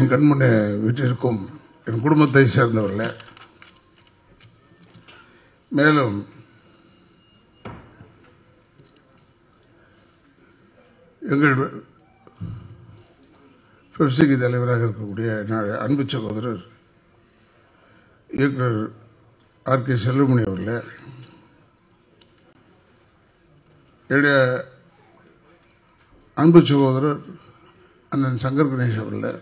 என் கண்முன்னே வீட்டிற்கும் என் குடும்பத்தை சேர்ந்தவர்கள். மேலும் எங்கள் பெப்சிக்கு தலைவராக இருக்கக்கூடிய என்னுடைய அன்பு சகோதரர் இயக்குனர் ஆர். கே. செல்லுமணி அவர்களே என்னுடைய அன்பு சகோதரர் அண்ணன் சங்கர் கணேஷ் அவர்களே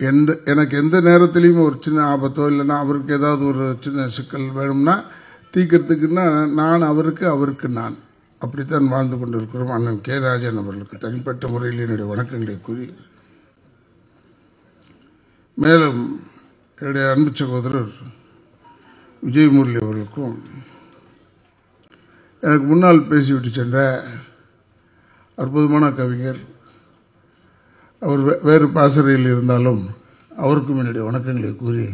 எந்த எனக்கு எந்த நேரத்திலையும் ஒரு சின்ன ஆபத்தோ இல்லைன்னா அவருக்கு ஏதாவது ஒரு சின்ன சிக்கல் வேணும்னா தீக்கிறதுக்குன்னா நான் அவருக்கு அவருக்கு நான். அப்படித்தான் வாழ்ந்து கொண்டிருக்கிறோம். அண்ணன் கே. ராஜன் அவர்களுக்கு தனிப்பட்ட முறையில் என்னுடைய வணக்கங்களை கூறி. மேலும் என்னுடைய அன்பு சகோதரர் விஜயமுரளி அவர்களுக்கும் எனக்கு முன்னால் பேசிவிட்டு சென்ற அற்புதமான கவிஞர் அவர் வே- வேறு பாசறையில் இருந்தாலும் அவருக்கும் என்னுடைய வணக்கங்களை கூறி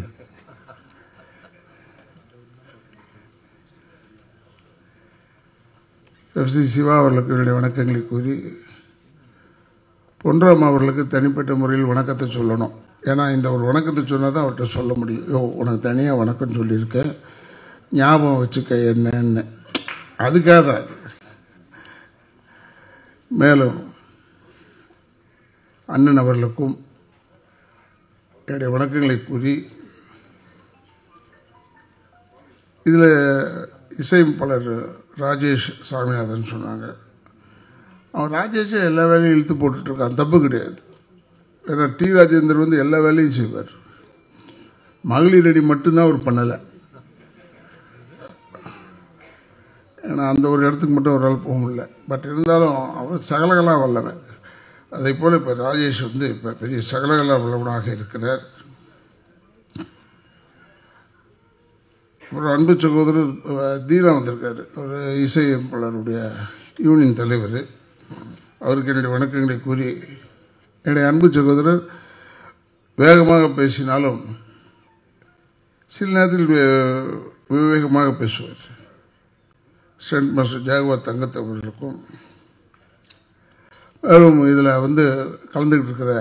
எஃப்சி சிவா அவர்களுக்கு என்னுடைய வணக்கங்களை கூறி பொன்ராம் அவர்களுக்கு தனிப்பட்ட முறையில் வணக்கத்தை சொல்லணும். ஏன்னா இந்த ஒரு வணக்கத்தை சொன்னால் தான் அவர்கிட்ட சொல்ல முடியும். உனக்கு தனியாக வணக்கம் சொல்லியிருக்கேன் ஞாபகம் வச்சுக்க என்னன்னு. அதுக்காக தான் அது. மேலும் அண்ணன் அவர்களுக்கும் என்னுடைய வணக்கங்களை கூறி இதில் இசையமைப்பாளர் ராஜேஷ் சாமிநாதன் சொன்னாங்க. அவன் ராஜேஷை எல்லா வேலையும் இழுத்து போட்டுட்டு இருக்கான். தப்பு கிடையாது. ஏன்னா டி ராஜேந்தர் வந்து எல்லா வேலையும் செய்வார். மகளிர் அடி மட்டும்தான் அவர் பண்ணலை. ஏன்னா அந்த ஒரு இடத்துக்கு மட்டும் அவரால் போக முடியல. பட் இருந்தாலும் அவர் சகலகலா வல்லவன். அதே போல் இப்போ ராஜேஷ் வந்து இப்போ பெரிய சகலகலா வல்லவனாக இருக்கிறார். ஒரு அன்பு சகோதரர் தீனா வந்திருக்காரு. ஒரு இசையமைப்பாளருடைய யூனியன் தலைவர். அவருக்கு என்னுடைய வணக்கங்களை கூறி என்னுடைய அன்பு சகோதரர் வேகமாக பேசினாலும் சில நேரத்தில் விவேகமாக பேசுவார். சென்ட் மாஸ்டர் ஜாகுவார் தங்கத்தவர்களுக்கும் மேலும் இதில் வந்து கலந்துக்கிட்டு இருக்கிற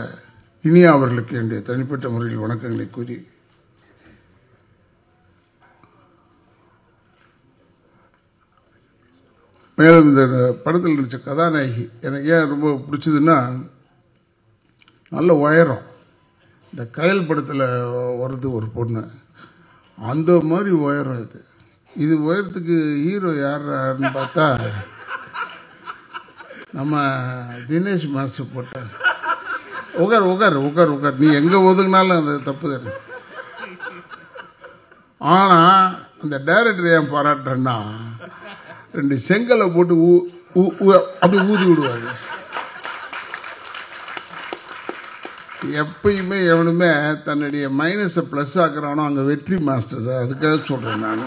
இனியா அவர்களுக்கு என்னுடைய தனிப்பட்ட முறையில் வணக்கங்களை கூறி மேலும் இந்த படத்தில் நடித்த கதாநாயகி எனக்கு ஏன் ரொம்ப பிடிச்சதுன்னா நல்ல உயரம். இந்த கயல் படத்தில் வர்றது ஒரு பொண்ணு. அந்த மாதிரி உயரம் இது. இது உயரத்துக்கு ஹீரோ யார் யாருன்னு பார்த்தா நம்ம தினேஷ் மாஸ்டர் போட்டார் உகர் உகர் உகர் உகர். நீ எங்கே ஒதுங்கினாலும் அது தப்பு தானே ஆனால் அந்த டைரக்டர் ஏன் பாராட்டுறேன்னா ரெண்டு செங்கலை போட்டு ஊ- ஊ- ஊ- அப்படி ஊதி விடுவாரு. எப்பயுமே எவனுமே தன்னுடைய மைனஸை ப்ளஸ் ஆக்குறானோ அங்கே வெற்றி மாஸ்டர் அதுக்காக சொல்கிறேன் நான்.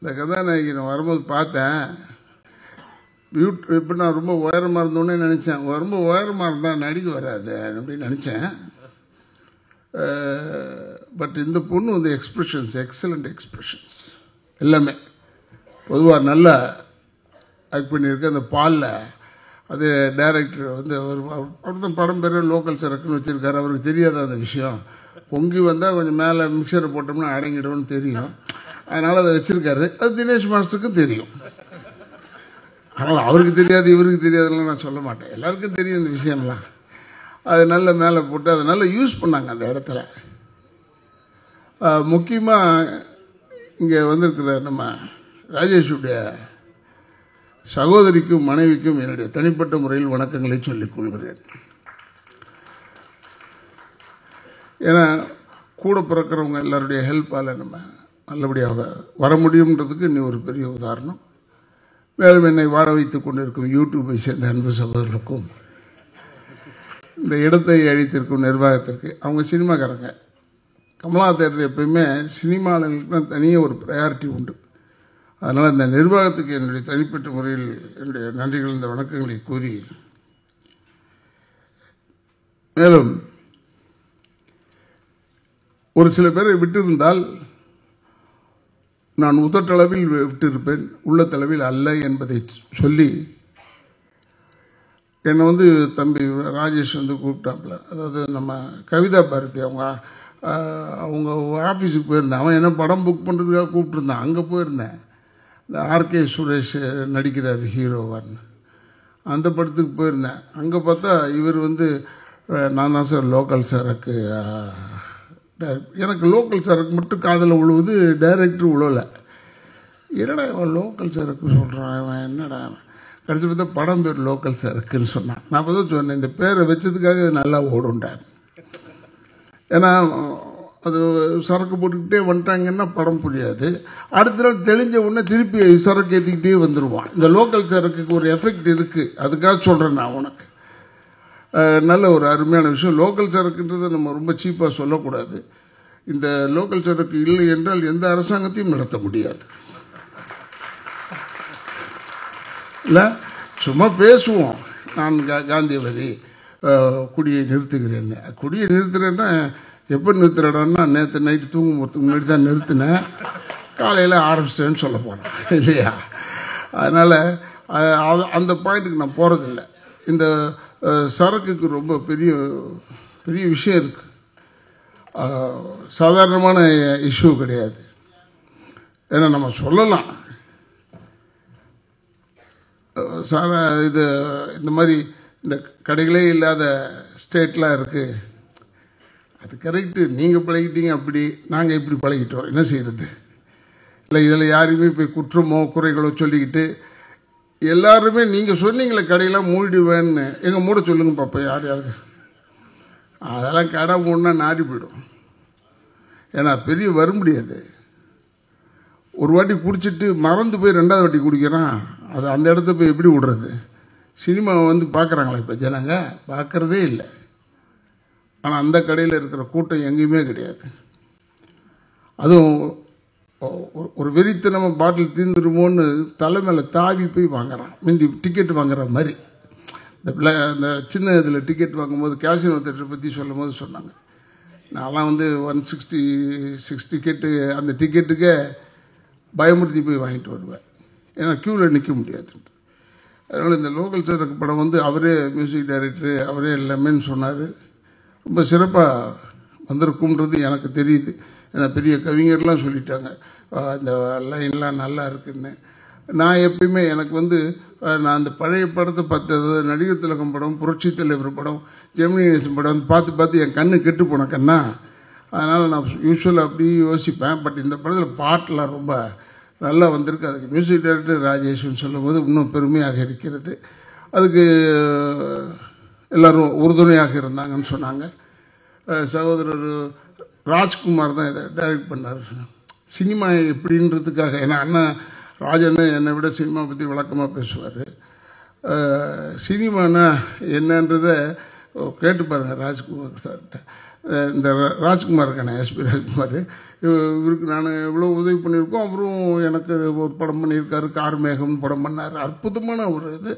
இந்த கதாநாயகி நான் வரும்போது பார்த்தேன். பியூட் இப்போ நான் ரொம்ப உயரமாக இருந்தோன்னே நினச்சேன். ரொம்ப உயரமாக இருந்தால் நடிக்க வராது அப்படின்னு நினச்சேன். பட் இந்த பொண்ணு வந்து எக்ஸ்பிரஷன்ஸ் எக்ஸலண்ட் எக்ஸ்பிரஷன்ஸ் எல்லாமே. பொதுவாக நல்லா ஆக்ட் பண்ணியிருக்கு அந்த பாலில். அது டைரக்டர் வந்து அவர் அவர் தான் படம் பேர் லோக்கல் சரக்குன்னு வச்சுருக்காரு. அவருக்கு தெரியாத அந்த விஷயம்? பொங்கி வந்தால் கொஞ்சம் மேலே மிக்சரை போட்டோம்னா அடங்கிடும்னு தெரியும். அதனால் அதை வச்சுருக்காரு. அது தினேஷ் மாஸ்டருக்கும் தெரியும். ஆனால் அவருக்கு தெரியாது இவருக்கு தெரியாதுலாம் நான் சொல்ல மாட்டேன். எல்லாருக்கும் தெரியும் இந்த விஷயம்லாம். அது நல்ல மேலே போட்டு அதை நல்லா யூஸ் பண்ணாங்க அந்த இடத்துல. முக்கியமாக இங்கே வந்திருக்கிற நம்ம ராஜேஷுடைய சகோதரிக்கும் மனைவிக்கும் என்னுடைய தனிப்பட்ட முறையில் வணக்கங்களை சொல்லிக் கொள்கிறேன். ஏன்னா கூட பிறக்கிறவங்க எல்லாருடைய ஹெல்ப்பால் நம்ம நல்லபடியாக வர முடியுன்றதுக்கு இன்னும் ஒரு பெரிய உதாரணம். மேலும் என்னை வாழ வைத்துக் கொண்டிருக்கும் யூடியூப்பை சேர்ந்த அன்பு சகோதரர்களுக்கும் இந்த இடத்தை அழித்திருக்கும் நிர்வாகத்திற்கு அவங்க சினிமாக்காரங்க. கமலா தேட்டர் எப்பயுமே சினிமாவுக்கு தான் தனியாக ஒரு ப்ரையாரிட்டி உண்டு. அதனால் இந்த நிர்வாகத்துக்கு என்னுடைய தனிப்பட்ட முறையில் என்னுடைய நன்றிகள் இந்த வணக்கங்களை கூறி மேலும் ஒரு சில பேரை விட்டிருந்தால் நான் உதட்டளவில் விட்டிருப்பேன் உள்ளத்தளவில் அல்ல என்பதை சொல்லி என்னை வந்து தம்பி ராஜேஷ் வந்து கூப்பிட்டாப்புல. அதாவது நம்ம கவிதா பாரதி அவங்க அவங்க ஆஃபீஸுக்கு போயிருந்தேன். அவன் என்ன படம் புக் பண்ணுறதுக்காக கூப்பிட்டுருந்தான். அங்கே போயிருந்தேன். இந்த ஆர்கே சுரேஷ் நடிக்கிறார் ஹீரோவான்னு. அந்த படத்துக்கு போயிருந்தேன். அங்கே பார்த்தா இவர் வந்து நான் தான் சார் லோக்கல் சாருக்கு எனக்கு லோக்கல் சரக்கு மட்டும் காதில் உழுவுது டைரக்டர் விழலை என்னடா இவன் லோக்கல் சரக்கு சொல்கிறான் இவன் என்னடா? கடைசி பார்த்தா படம் பேர் லோக்கல் சரக்குன்னு சொன்னான். நான் அப்போ தான் சொன்னேன் இந்த பேரை வச்சதுக்காக இது நல்லா ஓடுண்டார் ஏன்னா அது சரக்கு போட்டுக்கிட்டே வந்துட்டாங்கன்னா படம் புரியாது. அடுத்த நாள் தெளிஞ்ச உடனே திருப்பி சரக்கு ஏற்றிக்கிட்டே வந்துடுவான் இந்த லோக்கல் சரக்குக்கு ஒரு எஃபெக்ட் இருக்குது அதுக்காக சொல்கிறேன் நான் உனக்கு. நல்ல ஒரு அருமையான விஷயம். லோக்கல் சரக்குன்றதை நம்ம ரொம்ப சீப்பாக சொல்லக்கூடாது. இந்த லோக்கல் சரக்கு இல்லை என்றால் எந்த அரசாங்கத்தையும் நடத்த முடியாது. இல்லை? சும்மா பேசுவோம். நான் கா- காந்தியவாதி குடியை நிறுத்துகிறேன்னு. குடியை நிறுத்துறேன்னா எப்போ நிறுத்துறேன்னா நேற்று நைட்டு தூங்கும் போகிறதுக்கு முன்னாடி தான் நிறுத்தினேன். காலையில் ஆரம்பிச்சிட்டேன்னு சொல்ல போகிறேன் இல்லையா? அதனால் அந்த பாயிண்ட்டுக்கு நான் போகிறதில்ல இந்த சரக்குக்கு ரொம்ப பெரிய பெரிய விஷயம் இருக்குது சாதாரணமான இஷ்யூ கிடையாது. ஏன்னா நம்ம சொல்லலாம். சாதா இது இந்த மாதிரி இந்த கடைகளே இல்லாத ஸ்டேட்லாம் இருக்குது அது கரெக்டு நீங்கள் பழகிட்டீங்க அப்படி நாங்கள் இப்படி பழகிட்டோம். என்ன செய்கிறது இல்லை இதில் யாரையுமே போய் குற்றமோ குறைகளோ சொல்லிக்கிட்டு எல்லாருமே நீங்கள் சொன்னீங்களே கடையெல்லாம் மூடிடுவேன்னு எங்கள் மூட சொல்லுங்க பாப்பா யாரையாவது அதெல்லாம் கடை மூடனா நாடி போயிடும். ஏன்னா பெரிய வர முடியாது. ஒரு வாட்டி குடிச்சிட்டு மறந்து போய் ரெண்டாவது வாட்டி குடிக்கிறான். அது அந்த இடத்த போய் எப்படி விடுறது? சினிமாவை வந்து பார்க்குறாங்களா இப்போ ஜனங்க. பார்க்குறதே இல்லை. ஆனால் அந்த கடையில் இருக்கிற கூட்டம் எங்கேயுமே கிடையாது. அதுவும் ஒரு ஒரு நம்ம பாட்டில் தீர்ந்துருமோன்னு தலை மேலே தாவி போய் வாங்குறான். முந்தி டிக்கெட் வாங்குற மாதிரி. இந்த பிள்ளை அந்த சின்ன இதில் டிக்கெட் வாங்கும்போது கேசினோ தேட்டரை பற்றி சொல்லும் போது சொன்னாங்க. நான்லாம் வந்து ஒன் சிக்ஸ்டி சிக்ஸ் டிக்கெட்டு அந்த டிக்கெட்டுக்கே பயமுறுத்தி போய் வாங்கிட்டு வருவேன். ஏன்னா க்யூவில் நிற்க முடியாது. அதனால் இந்த லோக்கல் சரக்கு படம் வந்து அவரே மியூசிக் டைரக்டரு அவரே எல்லாமேன்னு சொன்னார். ரொம்ப சிறப்பாக வந்திருக்கும்ன்றது எனக்கு தெரியுது. அந்த பெரிய கவிஞர்லாம் சொல்லிட்டாங்க. அந்த லைன்லாம் நல்லா இருக்குன்னு. நான் எப்பயுமே எனக்கு வந்து நான் அந்த பழைய படத்தை பார்த்தது நடிகர் திலகம் படம் புரட்சி தலைவர் படம் ஜெமினி நேசன் படம் பார்த்து பார்த்து என் கண்ணு கெட்டு போன கண்ணா. அதனால் நான் யூஸ்வலாக அப்படி யோசிப்பேன். பட் இந்த படத்தில் பாட்டெலாம் ரொம்ப நல்லா வந்திருக்கு. அதுக்கு மியூசிக் டைரக்டர் ராஜேஷ்னு சொல்லும்போது இன்னும் பெருமையாக இருக்கிறது. அதுக்கு எல்லோரும் உறுதுணையாக இருந்தாங்கன்னு சொன்னாங்க. சகோதரர் ராஜ்குமார் தான் இதை டைரக்ட் பண்ணார் சினிமா எப்படின்றதுக்காக ஏன்னா அண்ணன் ராஜண்ணன் என்னை விட சினிமா பற்றி விளக்கமாக பேசுவார். சினிமானா என்னன்றதை கேட்டு பாருங்க ராஜ்குமார் சார்கிட்ட இந்த ராஜ்குமார் இருக்கானே எஸ்பி ராஜ்குமார். இவருக்கு நான் எவ்வளோ உதவி பண்ணியிருக்கோம். அவரும் எனக்கு ஒரு படம் பண்ணியிருக்காரு கார் மேகம் படம் பண்ணார். அற்புதமான ஒரு இது.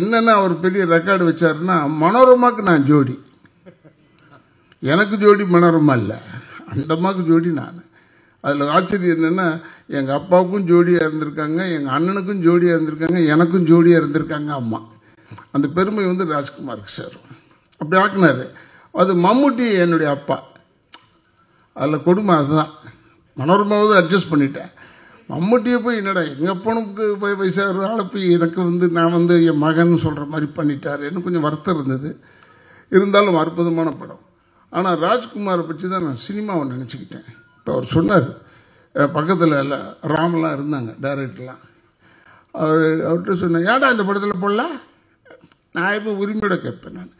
என்னென்ன அவர் பெரிய ரெக்கார்டு வச்சாருன்னா மனோரமாக்கு நான் ஜோடி. எனக்கு ஜோடி மனோரமா இல்லை. அந்த அம்மாவுக்கு ஜோடி நான். அதில் ஆச்சரியம் என்னென்னா எங்கள் அப்பாவுக்கும் ஜோடியாக இருந்திருக்காங்க எங்கள் அண்ணனுக்கும் ஜோடியாக இருந்திருக்காங்க எனக்கும் ஜோடியாக இருந்திருக்காங்க அம்மா. அந்த பெருமை வந்து ராஜ்குமாருக்கு சேரும். அப்படி ஆக்குனாரு. அது மம்முட்டி என்னுடைய அப்பா. அதில் கொடுமை அதுதான். மனோரமாவது அட்ஜஸ்ட் பண்ணிட்டேன். மம்முட்டியை போய் என்னடா எங்கள் அப்பனுக்கு போய் வயசாகிற ஆளை போய் எனக்கு வந்து நான் வந்து என் மகன் சொல்கிற மாதிரி பண்ணிட்டார். எனக்கு கொஞ்சம் வருத்தம் இருந்தது. இருந்தாலும் அற்புதமான படம். ஆனால் ராஜ்குமாரை பற்றி தான் நான் சினிமாவை நினச்சிக்கிட்டேன். இப்போ அவர் சொன்னார். பக்கத்தில் இல்லை ராம்லாம் இருந்தாங்க டைரக்டர்லாம் அவர் அவர்கிட்ட சொன்னேன் ஏடா இந்த படத்தில் போடல? நான் இப்போ உரிமையோட கேட்பேன் நான்.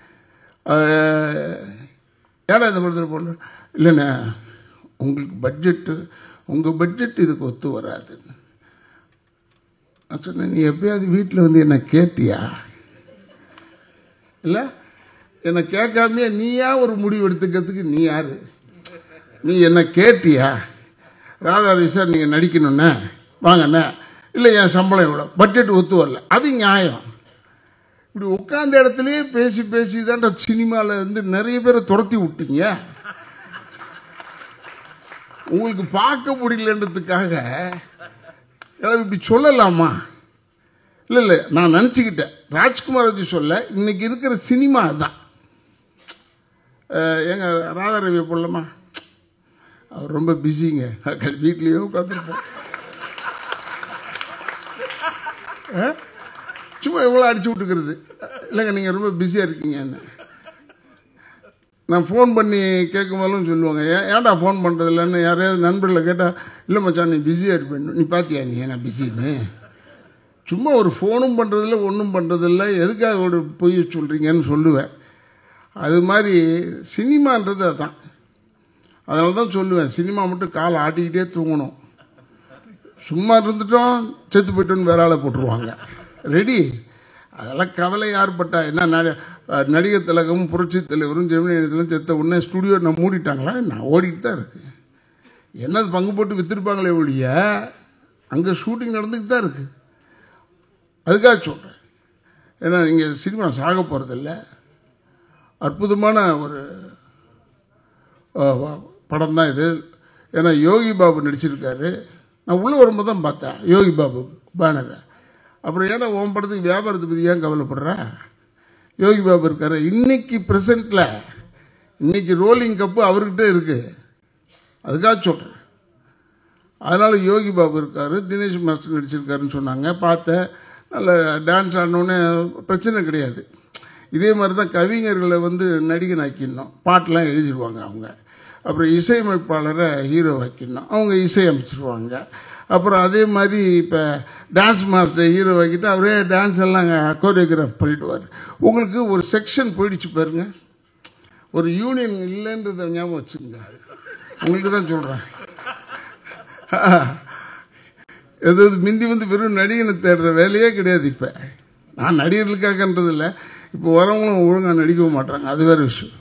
ஏடா இந்த படத்தில் போடல? இல்லைண்ணே உங்களுக்கு பட்ஜெட்டு உங்கள் பட்ஜெட் இதுக்கு ஒத்து வராதுன்னு நான் சொன்னேன் நீ எப்பயாவது வீட்டில் வந்து என்ன கேட்டியா? இல்லை. என்னை கேட்காமையே நீயா ஒரு முடிவு எடுத்துக்கிறதுக்கு நீ யார்? நீ என்னை கேட்டியா? ராதாதி சார் நீங்கள் நடிக்கணுண்ணே வாங்கண்ணே. இல்லை என் சம்பளம் இவ்வளோ பட்ஜெட் ஒத்து வரல. அது நியாயம். இப்படி உட்காந்த இடத்துலயே பேசி பேசி தான் சினிமாவில் இருந்து நிறைய பேரை துரத்தி விட்டீங்க. உங்களுக்கு பார்க்க முடியலன்றதுக்காக இப்படி சொல்லலாமா? இல்லை இல்லை நான் நினச்சிக்கிட்டேன். ராஜ்குமார் வச்சு சொல்ல இன்னைக்கு இருக்கிற சினிமா தான் ஏங்க எங்க ராதாரவியை போடலாமா? அவர் ரொம்ப பிஸிங்க. வீட்லேயும் உட்காந்துருப்போம் சும்மா எவ்வளோ அடிச்சு விட்டுக்கிறது. இல்லைங்க நீங்கள் ரொம்ப பிஸியாக இருக்கீங்க என்ன? நான் ஃபோன் பண்ணி கேட்கும் போதும் சொல்லுவாங்க ஏன் ஏன்டா ஃபோன் பண்ணுறது இல்லைன்னு யாரையாவது நண்பர்களை கேட்டால் இல்லை மச்சான் நீ பிஸியாக இருப்பேன் நீ பார்த்தியா நீ ஏன்னா பிஸின்னு சும்மா ஒரு ஃபோனும் பண்ணுறதில்ல ஒன்றும் பண்ணுறதில்ல எதுக்காக ஒரு பொய் சொல்கிறீங்கன்னு சொல்லுவேன். அது மாதிரி சினிமான்றது அதுதான் அதனால தான் சொல்லுவேன் சினிமா மட்டும் காலை ஆட்டிக்கிட்டே தூங்கணும். சும்மா இருந்துட்டோம் செத்து போயிட்டோன்னு வேற ஆளை போட்டுருவாங்க. ரெடி அதெல்லாம் கவலை யார்பட்டா என்ன நடிகர் திலகமும் புரட்சி தலைவரும் ஜெமினி செத்த உடனே ஸ்டுடியோ நான் மூடிட்டாங்களா? நான் ஓடிட்டு தான் இருக்கு. என்னது பங்கு போட்டு வித்திருப்பாங்களே ஒழிய அங்கே ஷூட்டிங் நடந்துக்கிட்டு தான் இருக்கு. அதுக்காக சொல்கிறேன் ஏன்னா நீங்கள் சினிமா சாக போகிறதில்ல அற்புதமான ஒரு படம் தான் இது. ஏன்னா யோகி பாபு நடிச்சிருக்காரு. நான் உள்ளே வரும்போது தான் பார்த்தேன். யோகி பாபு பேனரை. அப்புறம் ஏன்னா உன் படத்துக்கு வியாபாரத்தை பற்றி ஏன் கவலைப்படுற? யோகி பாபு இருக்காரு. இன்னைக்கு ப்ரெசண்ட்டில் இன்னைக்கு ரோலிங் கப்பு அவர்கிட்ட இருக்குது அதுக்காக சொல்கிறேன் அதனால் யோகி பாபு இருக்கார் தினேஷ் மாஸ்டர் நடிச்சிருக்காருன்னு சொன்னாங்க. பார்த்தேன். நல்ல டான்ஸ் ஆடினோடனே பிரச்சனை கிடையாது. இதே மாதிரி தான் கவிஞர்களை வந்து நடிகன் ஆக்கிடணும் பாட்டெலாம் எழுதிடுவாங்க அவங்க. அப்புறம் இசையமைப்பாளரை ஹீரோ ஆக்கிடணும். அவங்க இசையமைச்சிருவாங்க அப்புறம் அதே மாதிரி இப்போ டான்ஸ் மாஸ்டர் ஹீரோ ஆக்கிட்டு அவரே டான்ஸ் எல்லாம் கோரியோகிராஃப் பண்ணிடுவார். உங்களுக்கு ஒரு செக்ஷன் போயிடுச்சு பாருங்க. ஒரு யூனியன் இல்லைன்றத ஞாபகம் வச்சுக்கோங்க. உங்களுக்கு தான் சொல்கிறேன் எதாவது மிந்தி வந்து வெறும் நடிகனை தேடுற வேலையே கிடையாது இப்போ. நான் நடிகர்களுக்காகன்றது இல்லை இப்போ வரவங்களும் ஒழுங்காக நடிக்கவும் மாட்டாங்க அது வேறு விஷயம்.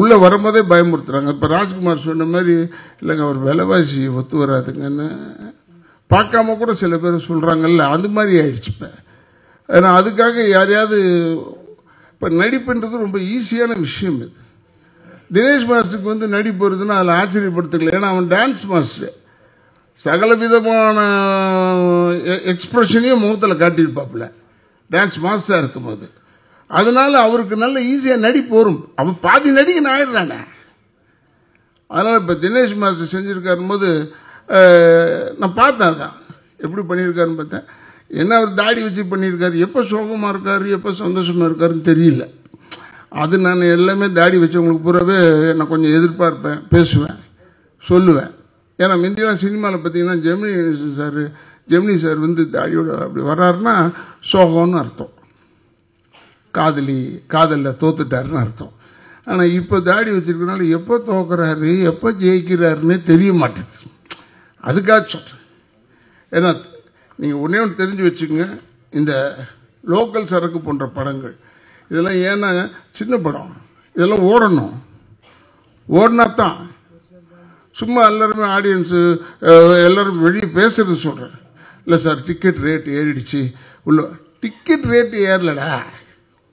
உள்ளே வரும்போதே பயமுறுத்துறாங்க. இப்போ ராஜ்குமார் சொன்ன மாதிரி இல்லைங்க அவர் விலைவாசி ஒத்து வராதுங்கன்னு பார்க்காம கூட சில பேர் சொல்கிறாங்கல்ல அது மாதிரி ஆயிடுச்சு இப்போ. ஏன்னா அதுக்காக யாரையாவது இப்போ நடிப்புன்றது ரொம்ப ஈஸியான விஷயம் இது. தினேஷ் மாஸ்டருக்கு வந்து நடிப்பு வருதுன்னா அதில் ஆச்சரியப்படுத்தல ஏன்னா அவன் டான்ஸ் மாஸ்டர். சகல விதமான எக்ஸ்பிரஷனையும் முகத்தில் காட்டியிருப்பாப்புல. டான்ஸ் மாஸ்டராக இருக்கும்போது அதனால அவருக்கு நல்ல ஈஸியாக நடிப்பு வரும் அவன் பாதி நடிகன் ஆயிடுறானே. அதனால் இப்போ தினேஷ் மாஸ்டர் செஞ்சுருக்காரும் போது நான் பார்த்தேன் தான் எப்படி பண்ணியிருக்காருன்னு பார்த்தேன். என்ன அவர் தாடி வச்சு பண்ணியிருக்காரு எப்போ சோகமாக இருக்காரு எப்போ சந்தோஷமாக இருக்காருன்னு தெரியல. அது நான் எல்லாமே தாடி வச்சவங்களுக்கு பூராவே நான் கொஞ்சம் எதிர்பார்ப்பேன் பேசுவேன் சொல்லுவேன். ஏன்னா முந்தியெல்லாம் சினிமாவில் பார்த்தீங்கன்னா ஜெமினி சார் ஜெமினி சார் வந்து தாடியோட அப்படி வர்றாருன்னா சோகம்னு அர்த்தம். காதலி காதலில் தோத்துட்டாருன்னு அர்த்தம். ஆனால் இப்போ தாடி வச்சிருக்கனால எப்போ தோக்குறாரு எப்போ ஜெயிக்கிறாருன்னே தெரிய மாட்டேது அதுக்காக சொல்கிறேன் ஏன்னா நீங்கள் ஒன்றே ஒன்று தெரிஞ்சு வச்சுக்கோங்க. இந்த லோக்கல் சரக்கு போன்ற படங்கள் இதெல்லாம் ஏன்னா சின்ன படம். இதெல்லாம் ஓடணும். ஓடினா தான். சும்மா எல்லாருமே ஆடியன்ஸு எல்லோரும் வெளியே பேசுறது சொல்கிறேன் இல்லை சார் டிக்கெட் ரேட் ஏறிடுச்சு. உள்ள டிக்கெட் ரேட்டு ஏறலடா.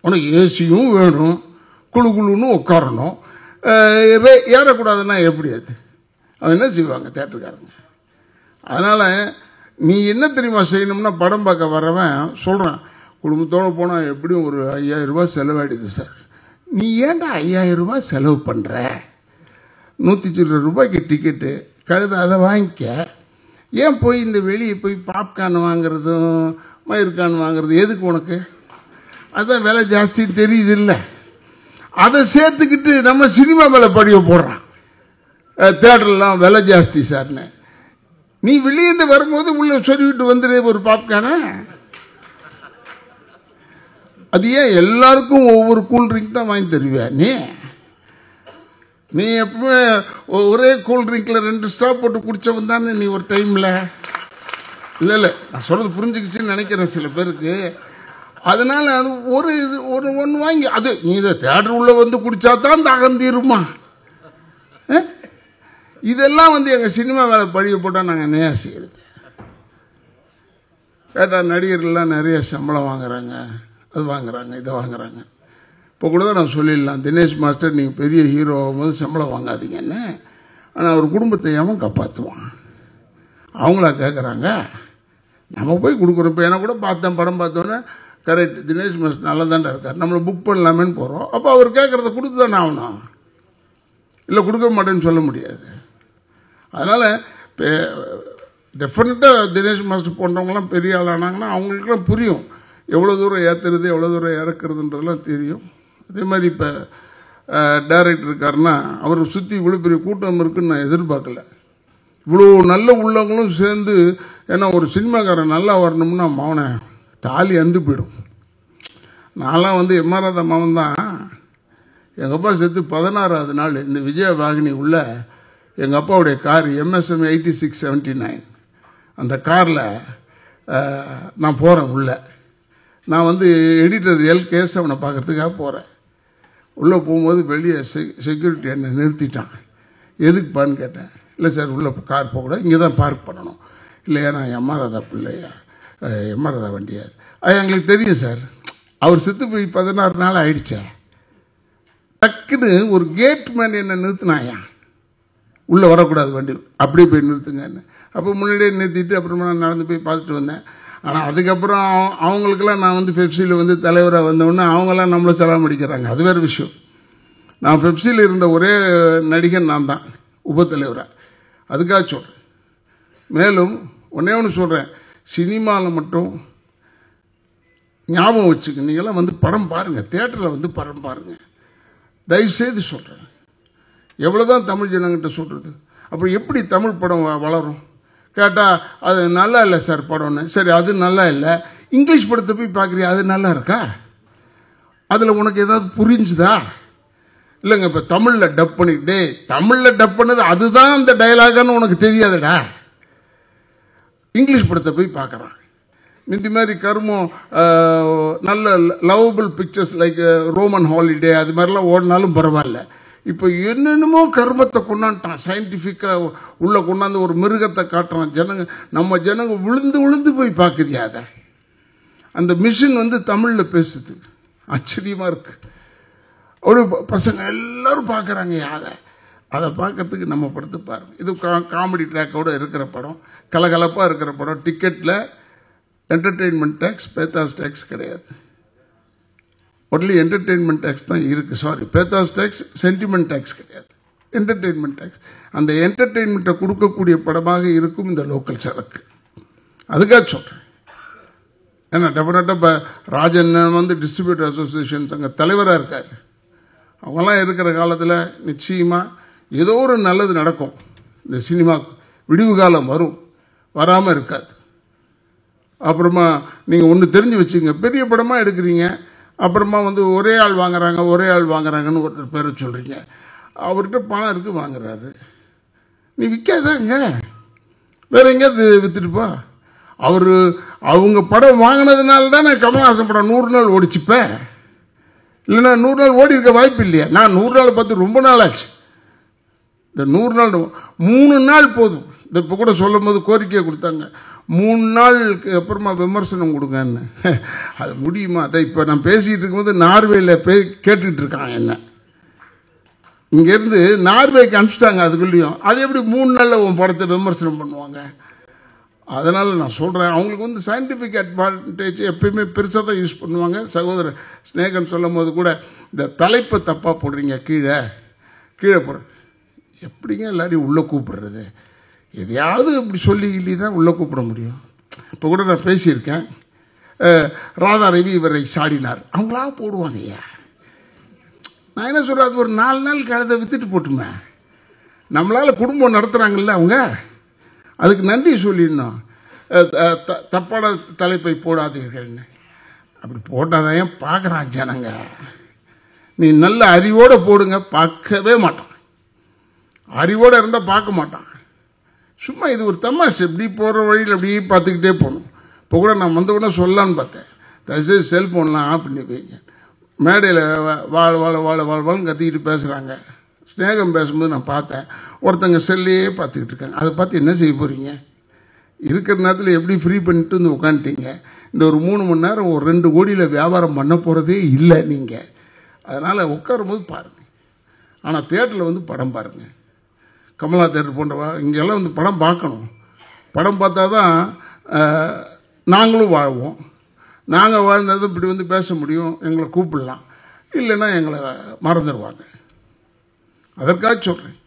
உனக்கு ஏசியும் வேணும். குழு குழுன்னு உட்காரணும். ரே- ஏறக்கூடாதுன்னா எப்படி அது? அவன் என்ன செய்வாங்க தேட்டருக்காரங்க? அதனால் நீ என்ன தெரியுமா செய்யணும்னா படம் பார்க்க வரவன் சொல்கிறான் குடும்பத்தோடு போனால் எப்படியும் ஒரு ஐயாயிரம் ரூபாய் செலவாயிடுது சார். நீ ஏன்டா ஐயாயிரம் ரூபாய் செலவு பண்ணுற நூற்றி சில்லற ரூபாய்க்கு டிக்கெட்டு கழுத அதை வாங்கிக்க. ஏன் போய் இந்த வெளியே போய் பாப்கார்ன் வாங்குறதும் மயிர்கான் வாங்குறதும் எதுக்கு உனக்கு? அதான் விலை ஜாஸ்தி தெரியுது இல்லை அதை சேர்த்துக்கிட்டு நம்ம சினிமா மேலே படிவ போடுறான். தேட்டர்லாம் விலை ஜாஸ்தி சார்னு. நீ வெளியேந்து வரும்போது உள்ள சொல்லிவிட்டு வந்துடு ஒரு பாப்கார்னை அது ஏன் எல்லாருக்கும் ஒவ்வொரு கூல் ட்ரிங்க் தான் வாங்கி தருவியா நீ? நீ எப்பவுமே ஒரே கூல்ட்ரிங்கில் ரெண்டு ஸ்டாப் போட்டு குடிச்சவன் தானே நீ ஒரு டைம்ல இல்லை இல்லை. நான் சொல்றது புரிஞ்சுக்கிச்சுன்னு நினைக்கிறேன் சில பேருக்கு. அதனால அது ஒரு இது ஒரு ஒன்று வாங்கி அது நீ இதை தேட்டர் உள்ள வந்து குடிச்சா தான் தகந்தீருமா இதெல்லாம் வந்து எங்கள் சினிமா வேலை பழிய போட்டால் நாங்கள் நேயா செய்யுது கேட்டா நடிகர்கள்லாம் நிறைய சம்பளம் வாங்குறாங்க அது வாங்குறாங்க இதை வாங்குறாங்க. இப்போ கூட நான் சொல்லிடலாம். தினேஷ் மாஸ்டர் நீங்கள் பெரிய ஹீரோ ஆகும்போது சம்பளம் வாங்காதீங்கன்னு ஆனால் அவர் குடும்பத்தையும் காப்பாற்றுவான் அவங்களா கேட்குறாங்க நம்ம போய் கொடுக்குறோம். இப்போ கூட பார்த்தேன் படம் பார்த்தோன்னே கரெக்ட் தினேஷ் மாஸ்டர் நல்லா தாண்டா இருக்கார். நம்மளை புக் பண்ணலாமேன்னு போகிறோம் அப்போ அவர் கேட்குறத கொடுத்து தானே ஆகணும். இல்லை கொடுக்க மாட்டேன்னு சொல்ல முடியாது. அதனால் இப்போ டெஃபினட்டாக தினேஷ் மாஸ்டர் போன்றவங்களாம் பெரிய ஆளானாங்கன்னா அவங்களுக்குலாம் புரியும். எவ்வளோ தூரம் ஏற்றுறது எவ்வளோ தூரம் இறக்குறதுன்றதெல்லாம் தெரியும். அதே மாதிரி இப்போ டைரக்டர் இருக்காருன்னா அவரை சுற்றி இவ்வளோ பெரிய கூட்டம் இருக்குன்னு நான் எதிர்பார்க்கல. இவ்வளோ நல்ல உள்ளவங்களும் சேர்ந்து ஏன்னா ஒரு சினிமாக்காரன் நல்லா வரணும்னா மவனை காலி அந்து போயிடும். நான்லாம் வந்து எம்ஆர்ஆத மவன் தான். எங்கள் அப்பா சேர்த்து பதினாறாவது நாள் இந்த விஜய வாகினி உள்ள எங்கள் அப்பாவுடைய car MSM eighty six seventy nine அந்த காரில் நான் போகிறேன் உள்ளே. நான் வந்து எடிட்டர் எல் கேசவனை பார்க்கறதுக்காக போகிறேன் உள்ளே போகும்போது வெளியே செ செக்யூரிட்டி என்னை நிறுத்திட்டான் எதுக்குப்பான்னு கேட்டேன். இல்லை சார் உள்ளே கார் போகக்கூடாது இங்கே தான் பார்க் பண்ணணும். இல்லையா நான் எம்ஆர்ஆதா பிள்ளையா? எம்ஆர்ஆதா வண்டியா? அது எங்களுக்கு தெரியும் சார் அவர் செத்து போய் பதினாறு நாள் ஆயிடுச்சா? டக்குன்னு ஒரு கேட் என்னை நிறுத்தினாயா? உள்ளே வரக்கூடாது வண்டி. அப்படியே போய் நிறுத்துங்கன்னு. அப்போ முன்னாடியே நிறுத்திட்டு அப்புறமா நான் நடந்து போய் பார்த்துட்டு வந்தேன். ஆனால் அதுக்கப்புறம் அவ- அவங்களுக்கெல்லாம் நான் வந்து பெப்சியில் வந்து தலைவராக வந்தோடனே அவங்களாம் நம்மளை செலாம் அடிக்கிறாங்க அது வேறு விஷயம். நான் பெப்சியில் இருந்த ஒரே நடிகன் நான் தான் உபத்தலைவராக அதுக்காக சொல்கிறேன் மேலும் ஒன்றே ஒன்று சொல்கிறேன் சினிமாவில் மட்டும் ஞாபகம் வச்சுக்க. நீங்களாம் வந்து படம் பாருங்கள் தேட்டரில் வந்து படம் பாருங்கள் தயவுசெய்து சொல்கிறேன் எவ்வளோதான் தமிழ் ஜனங்கிட்ட சொல்கிறது அப்புறம் எப்படி தமிழ் படம் வளரும்? கேட்டால் அது நல்லா இல்லை சார் படம்னு. சரி அது நல்லா இல்லை. இங்கிலீஷ் படத்தை போய் பார்க்குறியா? அது நல்லா இருக்கா? அதில் உனக்கு ஏதாவது புரிஞ்சுதா? இல்லைங்க இப்போ தமிழில் டப் பண்ணிக்கிட்டே தமிழில் டப் பண்ணது அதுதான் அந்த டைலாகான்னு உனக்கு தெரியாதுடா. இங்கிலீஷ் படத்தை போய் பார்க்குறான். இந்த மாதிரி கருமம் நல்ல lovable pictures like Roman Holiday அது மாதிரிலாம் ஓடினாலும் பரவாயில்ல. இப்போ என்னென்னமோ கர்மத்தை கொண்டாண்டான் சயின்டிஃபிக்காக உள்ளே கொண்டாந்து ஒரு மிருகத்தை காட்டுறான். ஜனங்க நம்ம ஜனங்க விழுந்து விழுந்து போய் பார்க்குறியா அதை. அந்த மிஷின் வந்து தமிழில் பேசுது. ஆச்சரியமாக இருக்கு. ஒரு ப- பசங்க எல்லாரும் பார்க்குறாங்க அதை. அதை பார்க்கறதுக்கு நம்ம படுத்து பாருங்க. இது கா- காமெடி ட்ராக்கோடு இருக்கிற படம். கலகலப்பாக இருக்கிற படம். டிக்கெட்டில் என்டர்டெயின்மெண்ட் டேக்ஸ் பேத்தாஸ் டேக்ஸ் கிடையாது. ஒன்லி என்டர்டெயின்மெண்ட் டேக்ஸ் தான் இருக்குது sorry pathos tax sentiment tax கிடையாது. என்டர்டெயின்மெண்ட் டேக்ஸ் அந்த என்டர்டெயின்மெண்ட்டை கொடுக்கக்கூடிய படமாக இருக்கும் இந்த லோக்கல் சரக்கு. அதுக்காக சொல்கிறேன் ஏன்னா டெஃபினட்டாக இப்போ ராஜன் வந்து டிஸ்ட்ரிபியூட்டர் அசோசியேஷன்ஸ் அங்கே தலைவராக இருக்கார். அவங்கெல்லாம் இருக்கிற காலத்தில் நிச்சயமாக ஏதோ ஒரு நல்லது நடக்கும். இந்த சினிமா விடிவு காலம் வரும். வராமல் இருக்காது. அப்புறமா நீங்கள் ஒன்று தெரிஞ்சு வச்சுங்க பெரிய படமாக எடுக்கிறீங்க. அப்புறமா வந்து ஒரே ஆள் வாங்குறாங்க ஒரே ஆள் வாங்குறாங்கன்னு ஒருத்தர் பேரை சொல்கிறீங்க அவர்கிட்ட பணம் இருக்குது வாங்குறாரு. நீ விற்காதாங்க வேற எங்கேயாவது விற்றுட்டுப்பா அவர் அவங்க படம் வாங்கினதுனால தான் நான் கமல்ஹாசன் படம் நூறு நாள் ஓடிச்சுப்பேன் இல்லைன்னா நூறு நாள் ஓடி இருக்க வாய்ப்பு இல்லையா. நான் நூறு நாள் பார்த்து ரொம்ப நாள் ஆச்சு. இந்த நூறு நாள் மூணு நாள் போதும். இந்த இப்போ கூட சொல்லும் போது கோரிக்கையை கொடுத்தாங்க. மூணு நாளுக்கு அப்புறமா விமர்சனம் கொடுங்கன்னு. அது முடியுமா? அதை இப்போ நான் பேசிகிட்டு இருக்கும்போது நார்வேயில் பே கேட்டுக்கிட்டு இருக்கான் என்ன. இங்கேருந்து நார்வேக்கு அனுப்பிச்சிட்டாங்க அதுக்குள்ளேயும். அது எப்படி மூணு நாளில் உன் படத்தை விமர்சனம் பண்ணுவாங்க? அதனால் நான் சொல்கிறேன் அவங்களுக்கு வந்து சயின்டிஃபிக் அட்வான்டேஜ் எப்பயுமே பெருசாக தான் யூஸ் பண்ணுவாங்க. சகோதரர் ஸ்னேகன் சொல்லும் போது கூட இந்த தலைப்பை தப்பாக போடுறீங்க கீழே கீழே போடுற எப்படிங்க எல்லாரையும் உள்ளே கூப்பிடுறது? எதையாவது இப்படி சொல்லி இல்லி தான் உள்ளே கூப்பிட முடியும். இப்போ கூட நான் பேசியிருக்கேன். ராதா ரவி இவரை சாடினார். அவங்களா போடுவாங்க ஐயா நான் என்ன சொல்கிறேன் அது ஒரு நாலு நாள் கழுதை வித்துட்டு போட்டுமே. நம்மளால் குடும்பம் நடத்துகிறாங்கல்ல அவங்க? அதுக்கு நன்றி சொல்லியிருந்தோம். த- தப்பான தலைப்பை போடாதீர்கள்னு அப்படி போட்டாதான் ஏன் பார்க்குறான் ஜனங்க? நீ நல்ல அறிவோடு போடுங்க பார்க்கவே மாட்டான். அறிவோடு இருந்தால் பார்க்க மாட்டான். சும்மா இது ஒரு தமாஷ். இப்படி போகிற வழியில் அப்படியே பார்த்துக்கிட்டே போகணும். இப்போ கூட நான் வந்த உடனே சொல்லலான்னு பார்த்தேன். தயவுசெய்து செல்ஃபோன்லாம் ஆஃப் பண்ணி வைங்க. மேடையில் வாழ வாழ வாழ வாழ வாழன்னு கத்திக்கிட்டு பேசுகிறாங்க ஸ்நேகம் பேசும்போது நான் பார்த்தேன். ஒருத்தங்க செல்லையே பார்த்துக்கிட்டு இருக்காங்க. அதை பார்த்து என்ன செய்ய போகிறீங்க இருக்கிற நேரத்தில் எப்படி ஃப்ரீ பண்ணிட்டு வந்து உட்காந்துட்டீங்க இந்த ஒரு மூணு மணி நேரம் ஒரு ரெண்டு கோடியில் வியாபாரம் பண்ண போகிறதே இல்லை நீங்கள் அதனால் உட்காரும்போது பாருங்கள் ஆனால் தேட்டரில் வந்து படம் பாருங்கள் கமலா தேட்டர் போன்றவா இங்கெல்லாம் வந்து படம் பார்க்கணும். படம் பார்த்தா தான் நாங்களும் வாழ்வோம். நாங்கள் வாழ்ந்தது இப்படி வந்து பேச முடியும் எங்களை கூப்பிடலாம். இல்லைன்னா எங்களை மறந்துடுவாங்க. அதற்காக சொல்கிறேன்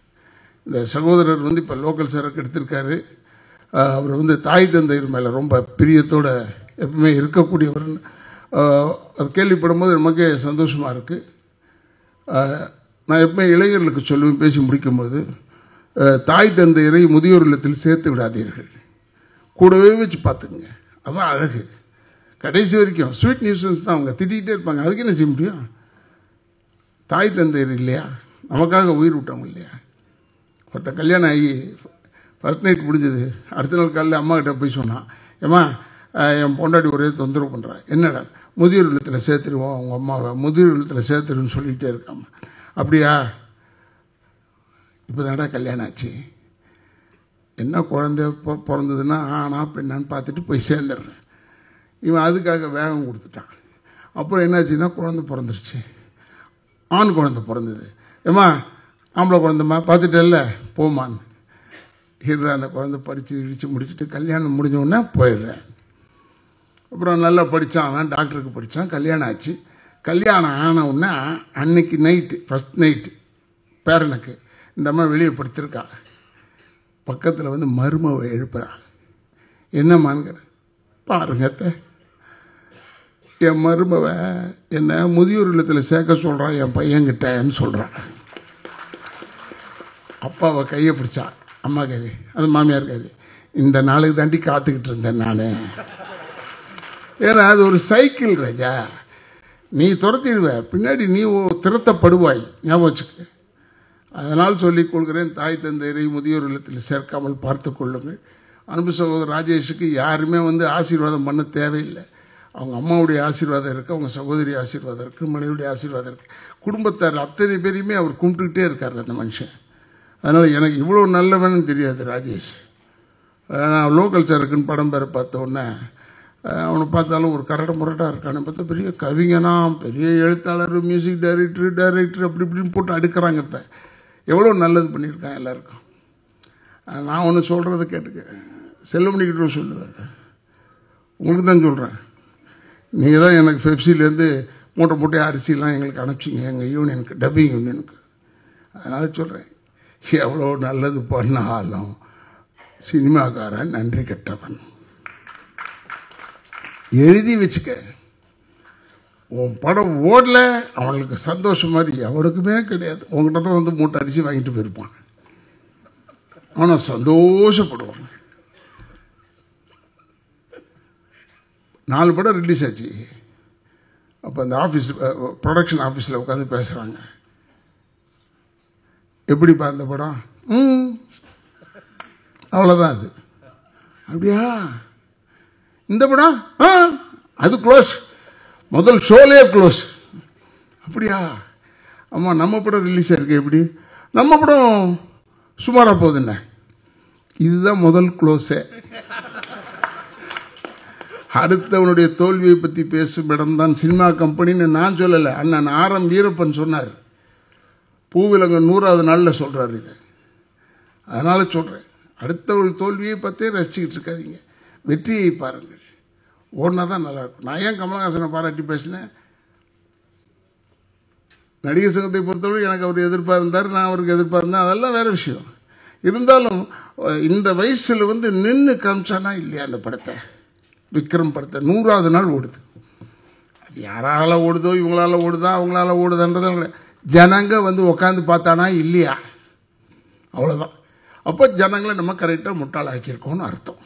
இந்த சகோதரர் வந்து இப்போ லோக்கல் சரக்கு எடுத்திருக்காரு அவர் வந்து தாய் தந்தையர் மேலே ரொம்ப பிரியத்தோடு எப்பவுமே இருக்கக்கூடியவர். அது கேள்விப்படும் போது நமக்கே சந்தோஷமாக இருக்குது நான் எப்பவுமே இளைஞர்களுக்கு சொல்லுவேன் பேசி முடிக்கும்போது. தாய் தந்தையரை முதியோர் இல்லத்தில் சேர்த்து விடாதீர்கள். கூடவே வச்சு பார்த்துக்குங்க. அதான் அழகு. கடைசி வரைக்கும் ஸ்வீட் நியூஸன்ஸ் தான் அவங்க திட்டிகிட்டே இருப்பாங்க. அதுக்கு என்ன செய்ய முடியும்? தாய் தந்தையர் இல்லையா? நமக்காக உயிர் விட்டவங்க இல்லையா? ஒருத்த கல்யாணம் ஆகி ஃபர்ஸ்ட் நைட் முடிஞ்சது. அடுத்த நாள் காலையில் அம்மா கிட்ட போய் சொன்னான் ஏம்மா என் பொண்டாட்டி ஒரே தொந்தரவு பண்ணுறான் என்னடா முதியோர் இல்லத்தில் சேர்த்துருவோம் உங்கள் அம்மாவை. முதியோர் இல்லத்தில் சேர்த்துருன்னு சொல்லிகிட்டே இருக்காம்மா. அப்படியா? இப்போ தான்டா கல்யாணம் ஆச்சு. என்ன குழந்தை பிறந்ததுன்னா ஆனா பெண்ணான்னு பார்த்துட்டு போய் சேர்ந்துடுறேன். இவன் அதுக்காக வேகம் கொடுத்துட்டான். அப்புறம் என்னாச்சுன்னா குழந்தை பிறந்துருச்சு. ஆண் குழந்தை பிறந்தது. ஏம்மா ஆம்பளை குழந்தைம்மா பார்த்துட்டல்ல? போமான்னு ஹீரோ அந்த குழந்தை படித்து இடித்து முடிச்சுட்டு கல்யாணம் முடிஞ்ச உடனே போயிடுறேன். அப்புறம் நல்லா படித்தான் அவன் டாக்டருக்கு படித்தான் கல்யாணம் ஆச்சு. கல்யாணம் ஆன உடனே அன்னைக்கு நைட்டு ஃபஸ்ட் நைட்டு பேரனுக்கு இந்த அம்மா வெளியே படுத்திருக்கா பக்கத்தில் வந்து மருமவை எழுப்புறா. என்னம்மாங்கிற பாருங்க என் மருமவ என்னை முதியோர் இல்லத்தில் சேர்க்க சொல்கிறான் என் பையன்கிட்டன்னு சொல்கிறான் அப்பாவை கையை பிடிச்சா அம்மா கறி அது மாமியார் கறி இந்த நாளுக்கு தாண்டி காத்துக்கிட்டு இருந்தேன் நான். ஏன்னா அது ஒரு சைக்கிள் ராஜா. நீ துரத்திடுவ. பின்னாடி நீ ஓ- திருத்தப்படுவாய் ஞாபகம் வச்சுக்க. அதனால் சொல்லிக் கொள்கிறேன் தாய் தந்தையரை முதியோர் இல்லத்தில் சேர்க்காமல் பார்த்து கொள்ளுங்கள். அன்பு சகோதரர் ராஜேஷுக்கு யாருமே வந்து ஆசீர்வாதம் பண்ண தேவையில்லை. அவங்க அம்மாவுடைய ஆசீர்வாதம் இருக்குது அவங்க சகோதரி ஆசீர்வாதம் இருக்குது மனைவியுடைய ஆசீர்வாதம் இருக்குது குடும்பத்தார் அத்தனை பேரையுமே அவர் கும்பிட்டுக்கிட்டே இருக்கார் அந்த மனுஷன். அதனால் எனக்கு இவ்வளோ நல்லவன்னு தெரியாது ராஜேஷ். நான் லோக்கல் சரக்குன்னு படம் பேர பார்த்த உடனே அவனை பார்த்தாலும் ஒரு கரட முரட்டாக இருக்கானே பார்த்தா பெரிய கவிஞனா பெரிய எழுத்தாளர் மியூசிக் டைரக்டர் டைரக்டர் அப்படி இப்படின்னு போட்டு அடுக்கிறாங்க இப்போ. எவ்வளோ நல்லது பண்ணியிருக்கான் எல்லாருக்கும். நான் ஒன்று சொல்கிறத கேட்டுக்க. செல்லுமணிக்கிட்ட சொல்லுவேன் உங்களுக்கு தான் சொல்கிறேன் நீங்கள் தான் எனக்கு பெப்சிலேருந்து மூட்டை மூட்டை அரிசிலாம் எங்களுக்கு அனுப்பிச்சிங்க. எங்கள் யூனியனுக்கு டப்பிங் யூனியனுக்கு. அதனால் சொல்கிறேன் எவ்வளோ நல்லது பண்ணாலும் சினிமாக்காரன் நன்றி கெட்டவன். எழுதி வச்சுக்க. உன் படம் ஓடல அவனுக்கு சந்தோஷம் மாதிரி அவனுக்குமே கிடையாது. உங்ககிட்ட தான் வந்து மூட்டை அடித்து வாங்கிட்டு போயிருப்பான். ஆனால் சந்தோஷப்படுவான். நாலு படம் ரிலீஸ் ஆச்சு. அப்போ அந்த ஆஃபீஸ் ப்ரொடக்ஷன் ஆஃபீஸில் உட்காந்து பேசுகிறாங்க எப்படிப்பா அந்த படம்? ம். அவ்வளோதான் அது. அப்படியா? இந்த படம்? ஆ அது க்ளோஸ் முதல் ஷோலே க்ளோஸ். அப்படியா? ஆமாம் நம்ம படம் ரிலீஸ் ஆயிருக்கு எப்படி? நம்ம படம் சுமாராக போகுதுண்ணே இதுதான் முதல் க்ளோஸே அடுத்தவனுடைய தோல்வியை பற்றி பேசும் இடம்தான் சினிமா கம்பெனின்னு நான் சொல்லலை. அண்ணன் ஆரம் வீரப்பன் சொன்னார். பூவிலங்க நூறாவது நாளில் சொல்கிறார் இது. அதனால் சொல்கிறேன் அடுத்தவள் தோல்வியை பற்றி ரசிச்சுக்கிட்டு இருக்காதீங்க. வெற்றியை பாருங்கள். ஓடினா தான் நல்லாயிருக்கும் நான் ஏன் கமலஹாசனை பாராட்டி பேசினேன்? நடிகர் சங்கத்தை பொறுத்தவரை எனக்கு அவர் எதிர்ப்பாக இருந்தார் நான் அவருக்கு எதிர்ப்பாக இருந்தேன். அதெல்லாம் வேறு விஷயம். இருந்தாலும் இந்த வயசில் வந்து நின்று காமிச்சானா இல்லையா அந்த படத்தை? விக்ரம் படத்தை. நூறாவது நாள் ஓடுது. அது யாரால ஓடுதோ இவங்களால ஓடுதா அவங்களால ஓடுதான்றது அவங்கள ஜனங்க வந்து உட்காந்து பார்த்தானா இல்லையா? அவ்வளோதான் அப்போ ஜனங்களை நம்ம கரெக்டாக முட்டாளாக்கியிருக்கோம்னு அர்த்தம்.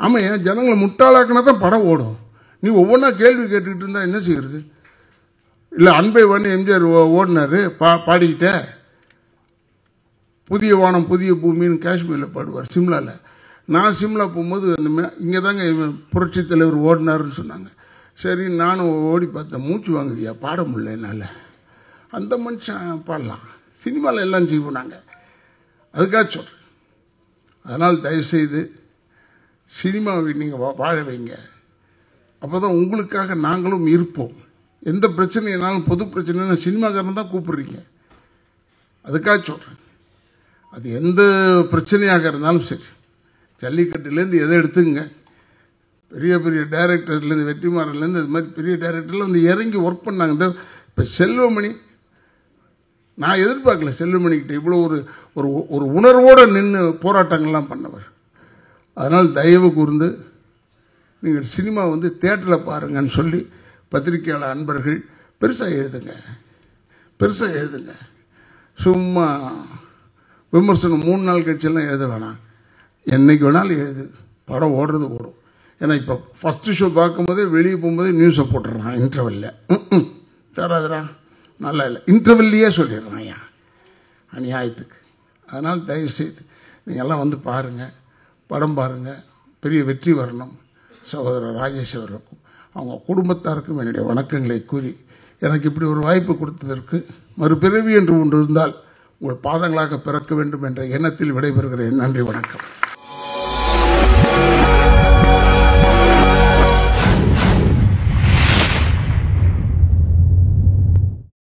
ஆமாம் ஏன் ஜனங்களை முட்டாளாக்கினா தான் படம் ஓடும். நீ ஒவ்வொன்றா கேள்வி கேட்டுக்கிட்டு இருந்தால் என்ன செய்யறது? இல்லை அன்பை வந்து எம்ஜிஆர் ஓடினாரு பா பாடிக்கிட்ட. புதிய வானம் புதிய பூமின்னு காஷ்மீரில் பாடுவார் சிம்லாவில் நான் சிம்லா போகும்போது அந்த இங்கே தாங்க இவன் புரட்சி தலைவர் ஓடினாருன்னு சொன்னாங்க. சரி நானும் ஓடி பார்த்தேன். மூச்சு வாங்குதியா பாட முடியல என்னால். அந்த மனுஷன் பாடலாம். சினிமாவில் எல்லாம் செய்வோம் நாங்கள் அதுக்காக சொல்கிறேன் அதனால் தயவுசெய்து சினிமாவை நீங்கள் வாழ வைங்க. அப்போ தான் உங்களுக்காக நாங்களும் இருப்போம். எந்த பிரச்சனைனாலும் பொது பிரச்சனைனா சினிமாக்காரன் தான் கூப்பிடுறீங்க. அதுக்காக சொல்கிறேன் அது எந்த பிரச்சனையாக இருந்தாலும் சரி. ஜல்லிக்கட்டுலேருந்து எதை எடுத்துங்க. பெரிய பெரிய டைரக்டர்லேருந்து வெற்றிமாறன்லேருந்து இது மாதிரி பெரிய டைரக்டர்லாம் வந்து இறங்கி ஒர்க் பண்ணாங்க. இப்போ செல்வமணி நான் எதிர்பார்க்கல செல்வமணிக்கிட்ட இவ்வளோ ஒரு ஒரு உணர்வோடு நின்று போராட்டங்கள்லாம் பண்ணவர். அதனால் தயவு கூர்ந்து நீங்கள் சினிமா வந்து தேட்டரில் பாருங்கன்னு சொல்லி பத்திரிகையாளர் அன்பர்கள் பெருசாக எழுதுங்க. பெருசாக எழுதுங்க. சும்மா விமர்சனம் மூணு நாள் கழிச்செல்லாம் எழுத வேணாம். என்னைக்கு வேணாலும் எழுது. படம் ஓடுறது ஓடும். ஏன்னா இப்போ ஃபஸ்ட்டு ஷோ பார்க்கும்போதே வெளியே போகும்போதே நியூஸை போட்டுடுறான் இன்டர்வெல்ல ம் தராதுரா? நல்லா இல்லை. இன்டர்வெல்லையே சொல்லிடுறான் ஐயா. அநியாயத்துக்கு. அதனால் தயவுசெய்து நீங்கள் எல்லாம் வந்து பாருங்கள் படம் பாருங்கள் பெரிய வெற்றி வரணும். சகோதரர் ராஜேஷ் அவர்களுக்கும். அவங்க குடும்பத்தாருக்கும் என்னுடைய வணக்கங்களை கூறி எனக்கு இப்படி ஒரு வாய்ப்பு கொடுத்ததற்கு மறுபிறவி என்று ஒன்று இருந்தால் உங்கள் பாதங்களாக பிறக்க வேண்டும் என்ற எண்ணத்தில் விடைபெறுகிறேன். நன்றி வணக்கம்.